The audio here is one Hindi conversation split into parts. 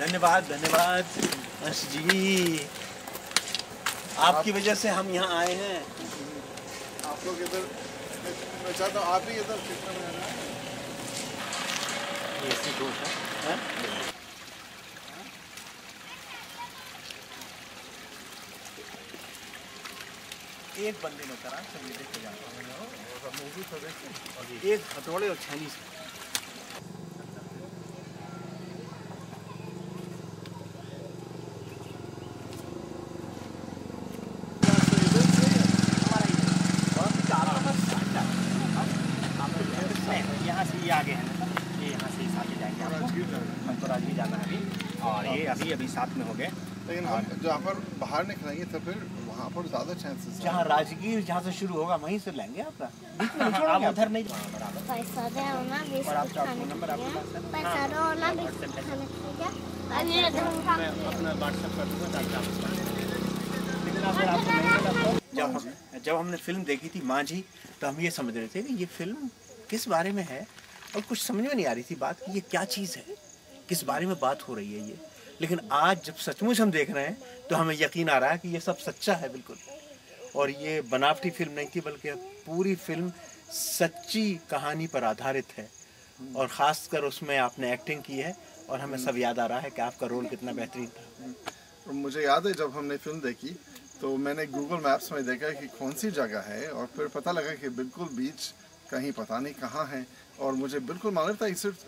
धन्यवाद धन्यवाद अंश जी आपकी वजह से हम यहाँ आए हैं आप लोग इधर मैं चाहता हूँ आप भी इधर में है एक बंदे ने करा सब देख के जाता तो हूँ एक हथौड़े और छेनी से यहाँ से ये आगे है ना ये यहाँ से इस आगे जाएँगे आपको हम तो राजगीर जाना है अभी और ये अभी अभी साथ में हो गए लेकिन हम जहाँ पर बाहर निकलेंगे तो फिर वहाँ पर ज़्यादा चांसेस जहाँ राजगीर जहाँ से शुरू होगा वहीं से लेंगे आपका आप उधर नहीं हाँ, बराबर पैसा दे ना बीस और आपका नंबर आपके पास है पैसा दो ना बीस खाने के लिए अन्य मैं अपना व्हाट्सएप कर दूँगा ताकि आप उसका लेकिन अगर आपको नहीं मिला तो जब जब हमने फ़िल्म देखी थी माँ जी तो हम ये समझ रहे थे कि ये फ़िल्म किस बारे में है? और कुछ समझ में नहीं आ रही थी बात कि ये क्या चीज़ है? किस बारे में बात हो रही है ये? लेकिन आज जब सचमुच हम देख रहे हैं तो हमें यकीन आ रहा है कि ये सब सच्चा है बिल्कुल। और ये बनावटी फ़िल्म नहीं थी, बल्कि पूरी फ़िल्म सच्ची कहानी पर आधारित है। और ख़ासकर उसमें आपने एक्टिंग की है, और हमें सब याद आ रहा है कि आपका रोल कितना बेहतरीन था। मुझे याद है, जब हमने फ़िल्म देखी तो मैंने गूगल मैप्स में देखा कि कौन सी जगह है, और फिर पता लगा कि बिल्कुल बीच कहीं पता नहीं कहाँ है। और मुझे बिल्कुल मालूम था सिर्फ़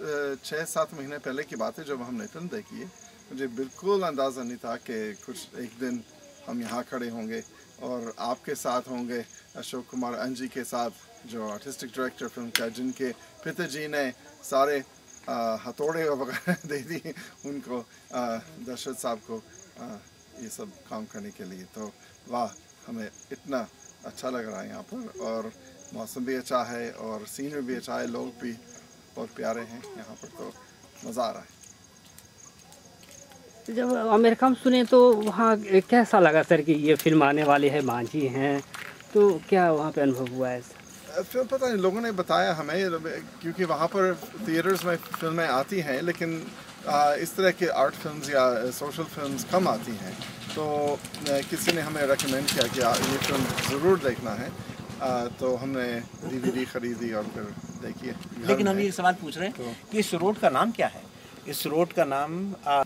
छः सात महीने पहले की बात है जब हमने फ़िल्म देखी है। मुझे बिल्कुल अंदाज़ा नहीं था कि कुछ एक दिन हम यहाँ खड़े होंगे और आपके साथ होंगे अशोक कुमार अंजी के साथ जो आर्टिस्टिक डायरेक्टर फ़िल्म का जिनके पिताजी ने सारे हथौड़े वगैरह दे दिए उनको दशरथ साहब को अ, ये सब काम करने के लिए। तो वाह हमें इतना अच्छा लग रहा है यहाँ पर और मौसम भी अच्छा है और सीन भी अच्छा है लोग भी बहुत प्यारे हैं यहाँ पर तो मज़ा आ रहा है। जब अमेरिका में सुने तो वहाँ कैसा लगा सर कि ये फ़िल्म आने वाली है मांझी हैं तो क्या वहाँ पे अनुभव हुआ है? फ़िल्म पता नहीं लोगों ने बताया हमें क्योंकि वहाँ पर थिएटर्स में फ़िल्में आती हैं लेकिन आ, इस तरह के आर्ट फिल्म्स या सोशल फिल्म्स कम आती हैं। तो किसी ने हमें रेकमेंड किया कि ये फ़िल्म ज़रूर देखना है। आ, तो हमने डीवीडी खरीदी और फिर देखिए लेकिन हम। ये सवाल पूछ रहे हैं तो- कि इस रोड का नाम क्या है इस रोड का नाम आ,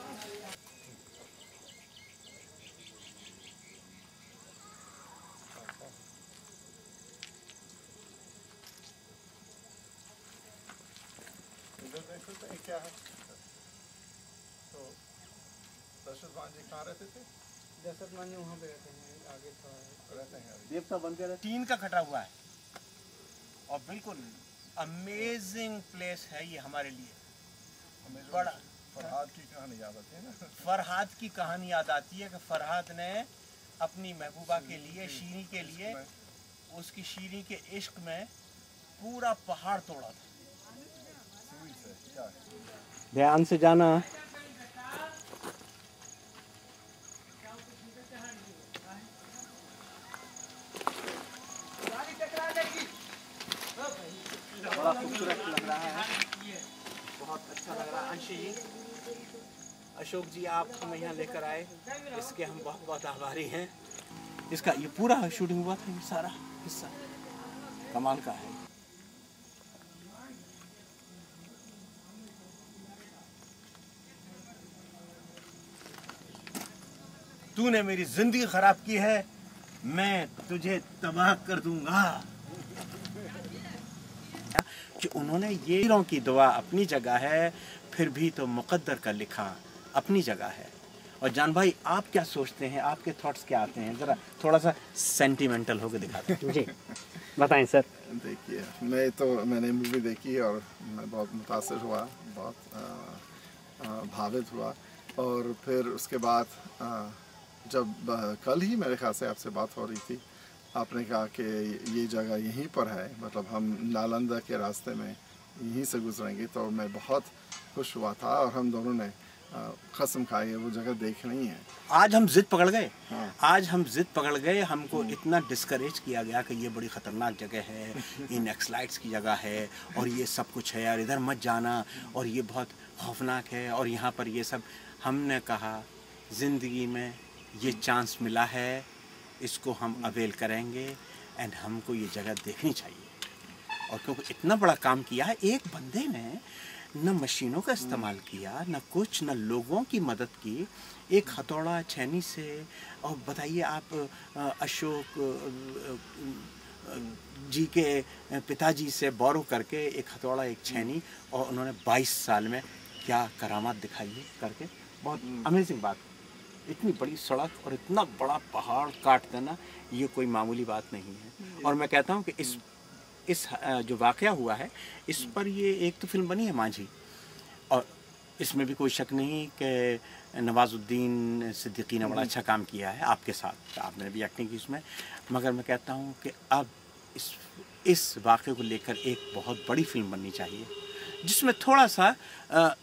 इधर क्या है? तो दशरथ मान जी कहाँ रहते थे? दशरथ मान जी वहाँ पे रहते हैं आगे थोड़ा रहते हैं अभी देवता बनते रहे टीन का कटा हुआ है। और बिल्कुल अमेजिंग प्लेस है ये हमारे लिए। बड़ा। फरहाद की कहानी याद आती है ना? फरहाद की कहानी याद आती है कि फरहाद ने अपनी महबूबा के लिए शीरी के लिए उसकी शीरी के इश्क में पूरा पहाड़ तोड़ा था। है ध्यान से जाना। खूबसूरत लग रहा है। बहुत अच्छा लग रहा है। अशोक जी, आप हमें यहाँ लेकर आए। इसके हम बहुत बहुत आभारी हैं। इसका ये पूरा शूटिंग हुआ था, ये सारा हिस्सा। कमाल का है। तूने मेरी ज़िंदगी खराब की है मैं तुझे तबाह कर दूँगा। कि उन्होंने ये हीरों की दुआ अपनी जगह है फिर भी तो मुकद्दर का लिखा अपनी जगह है। और जान भाई आप क्या सोचते हैं? आपके थॉट्स क्या आते हैं? जरा थोड़ा सा सेंटिमेंटल होकर दिखाते हैं। जी बताएँ सर देखिए मैं तो मैंने मूवी देखी और मैं बहुत मुतासर हुआ बहुत आ, आ, भावित हुआ। और फिर उसके बाद आ, जब कल ही मेरे ख्याल से आपसे बात हो रही थी आपने कहा कि ये जगह यहीं पर है मतलब हम नालंदा के रास्ते में यहीं से गुजरेंगे तो मैं बहुत खुश हुआ था और हम दोनों ने कसम खाई है वो जगह देखनी ही है। आज हम जिद पकड़ गए। हाँ। आज हम जिद पकड़ गए हमको इतना डिस्करेज किया गया कि ये बड़ी ख़तरनाक जगह है ये नक्सलाइट्स की जगह है और ये सब कुछ है यार इधर मत जाना और ये बहुत खौफनाक है और यहाँ पर ये सब हमने कहा ज़िंदगी में ये चांस मिला है इसको हम अवेल करेंगे एंड हमको ये जगह देखनी चाहिए। और क्योंकि इतना बड़ा काम किया है एक बंदे ने न मशीनों का इस्तेमाल किया न कुछ न लोगों की मदद की। एक हथौड़ा छैनी से और बताइए आप अशोक जी के पिताजी से बोरो करके एक हथौड़ा एक छैनी और उन्होंने 22 साल में क्या करामात दिखाई है करके। बहुत अमेजिंग बात। इतनी बड़ी सड़क और इतना बड़ा पहाड़ काट देना ये कोई मामूली बात नहीं है। और मैं कहता हूँ कि इस इस जो वाक़या हुआ है इस पर ये एक तो फ़िल्म बनी है मांझी। और इसमें भी कोई शक नहीं कि नवाजुद्दीन सिद्दीकी ने बड़ा अच्छा काम किया है आपके साथ। आपने भी एक्टिंग की इसमें। मगर मैं कहता हूँ कि अब इस इस वाक़े को लेकर एक बहुत बड़ी फ़िल्म बननी चाहिए जिसमें थोड़ा सा अ,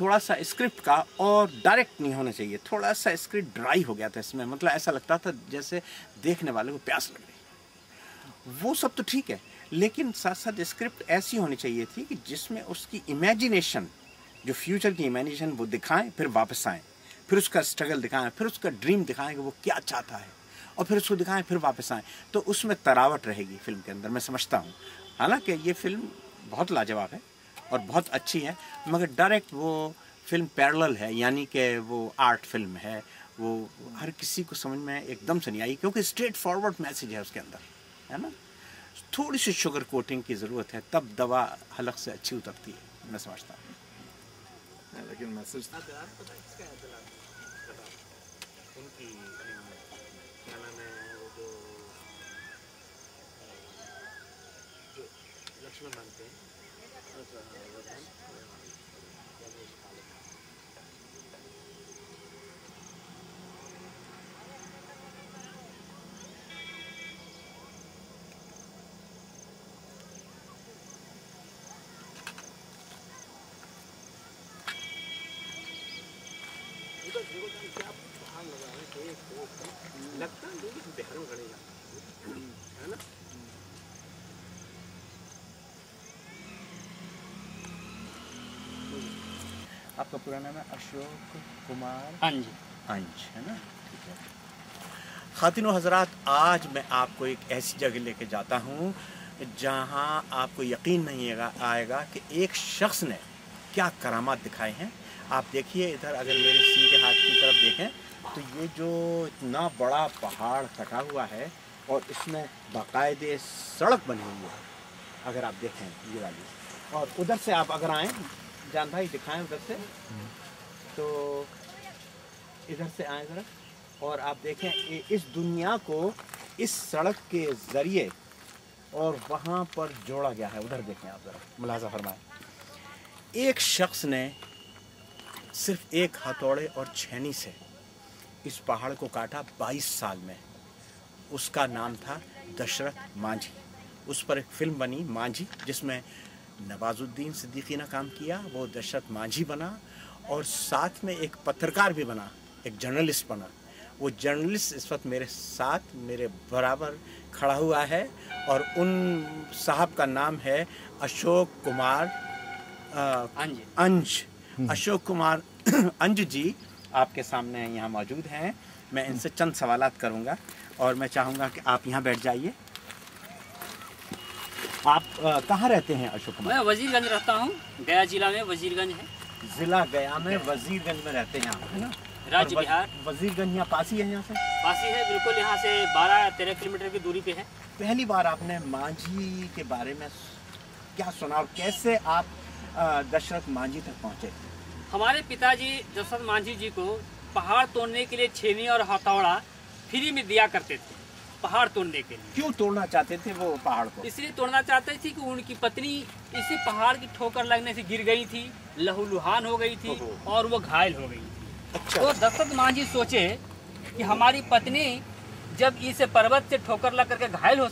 थोड़ा सा स्क्रिप्ट का और डायरेक्ट नहीं होना चाहिए। थोड़ा सा स्क्रिप्ट ड्राई हो गया था इसमें। मतलब ऐसा लगता था जैसे देखने वाले को प्यास लग रही। वो सब तो ठीक है, लेकिन साथ साथ स्क्रिप्ट ऐसी होनी चाहिए थी कि जिसमें उसकी इमेजिनेशन जो फ्यूचर की इमेजिनेशन वो दिखाएँ, फिर वापस आएँ। फिर उसका स्ट्रगल दिखाएँ, फिर उसका ड्रीम दिखाएँ कि वो क्या चाहता है। और फिर उसको दिखाएँ, फिर वापस आएँ। तो उसमें तरावट रहेगी फ़िल्म के अंदर, मैं समझता हूँ। हालाँकि ये फ़िल्म बहुत लाजवाब है। और बहुत अच्छी है मगर डायरेक्ट वो फ़िल्म पैरेलल है यानी कि वो आर्ट फ़िल्म है वो हर किसी को समझ में एकदम से नहीं आई क्योंकि स्ट्रेट फॉरवर्ड मैसेज है उसके अंदर है ना? थोड़ी सी शुगर कोटिंग की ज़रूरत है तब दवा हलक से अच्छी उतरती है मैं समझता हूँ। लेकिन मैसेज है लक्ष्मण मानते हैं। लगता आपका पूरा नाम है? अशोक कुमार। अंज अंज है ना? ठीक है। खातिन हजरात आज मैं आपको एक ऐसी जगह लेके जाता हूँ जहाँ आपको यकीन नहीं आएगा आएगा कि एक शख्स ने क्या करामात दिखाए हैं। आप देखिए इधर अगर मेरे सीधे हाथ की तरफ़ देखें तो ये जो इतना बड़ा पहाड़ कटा हुआ है और इसमें बाकायदे सड़क बनी हुई है। अगर आप देखें ये वाली। और उधर से आप अगर आएँ जान भाई दिखाएँ उधर से। तो इधर से आए ज़रा। और आप देखें इस दुनिया को इस सड़क के ज़रिए और वहाँ पर जोड़ा गया है। उधर देखें आप ज़रा मुलाजा फरमाएँ। एक शख्स ने सिर्फ़ एक हथौड़े और छेनी से इस पहाड़ को काटा 22 साल में। उसका नाम था दशरथ मांझी। उस पर एक फ़िल्म बनी मांझी जिसमें नवाजुद्दीन सिद्दीकी ने काम किया वो दशरथ मांझी बना और साथ में एक पत्रकार भी बना एक जर्नलिस्ट बना। वो जर्नलिस्ट इस वक्त मेरे साथ मेरे बराबर खड़ा हुआ है और उन साहब का नाम है अशोक कुमार अंज। अंश अशोक कुमार अंज जी आपके सामने यहाँ मौजूद हैं। मैं इनसे चंद सवालात करूँगा और मैं चाहूँगा कि आप यहाँ बैठ जाइए। आप कहाँ रहते हैं अशोक कुमार? मैं वजीरगंज रहता हूँ गया जिला में वजीरगंज है। जिला गया में वजीरगंज में रहते हैं आप है ना? राज्य बिहार। वजीरगंज यहाँ पास ही है यहाँ से? पासी है बिल्कुल यहाँ से 12-13 किलोमीटर की दूरी पे है। पहली बार आपने मांझी के बारे में क्या सुना और कैसे आप दशरथ मांझी तक पहुँचे? हमारे पिताजी दशरथ मांझी जी को पहाड़ तोड़ने के लिए छेनी और हथौड़ा फ्री में दिया करते थे। पहाड़ तोड़ने के लिए। क्यों तोड़ना चाहते थे वो पहाड़ को? इसलिए तोड़ना चाहते थे कि उनकी पत्नी इसी पहाड़ की ठोकर लगने से गिर गई थी लहूलुहान हो गई थी और वो घायल हो गई थी। अच्छा। तो दशरथ मांझी सोचे कि हमारी पत्नी जब इस पर्वत से ठोकर लग करके घायल हो